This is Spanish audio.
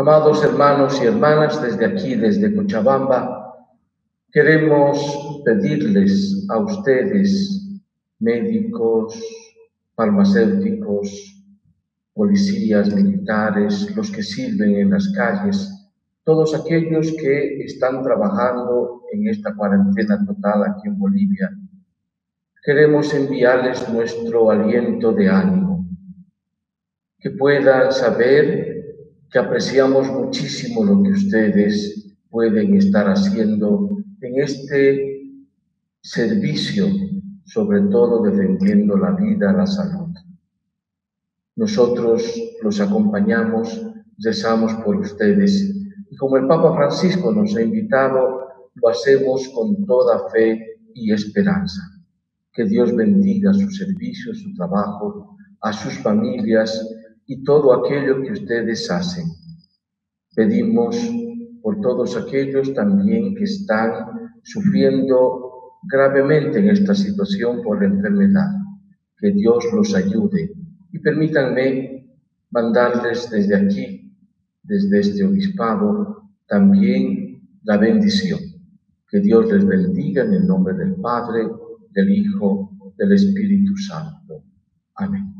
Amados hermanos y hermanas, desde aquí, desde Cochabamba, queremos pedirles a ustedes, médicos, farmacéuticos, policías, militares, los que sirven en las calles, todos aquellos que están trabajando en esta cuarentena total aquí en Bolivia. Queremos enviarles nuestro aliento de ánimo, que puedan saber que apreciamos muchísimo lo que ustedes pueden estar haciendo en este servicio, sobre todo defendiendo la vida, la salud. Nosotros los acompañamos, rezamos por ustedes y como el Papa Francisco nos ha invitado, lo hacemos con toda fe y esperanza. Que Dios bendiga su servicio, su trabajo, a sus familias, y todo aquello que ustedes hacen. Pedimos por todos aquellos también que están sufriendo gravemente en esta situación por la enfermedad. Que Dios los ayude y permítanme mandarles desde aquí, desde este obispado, también la bendición. Que Dios les bendiga en el nombre del Padre, del Hijo, del Espíritu Santo. Amén.